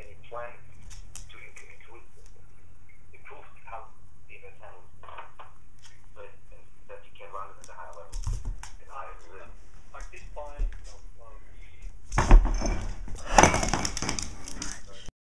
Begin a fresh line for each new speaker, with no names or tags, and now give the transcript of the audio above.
any plans